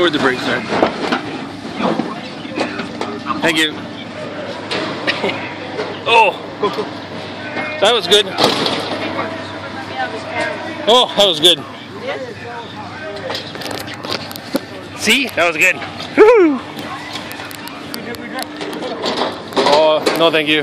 toward the brakes side. Thank you. oh, that was good. Oh, that was good. See, that was good. Oh, no, thank you.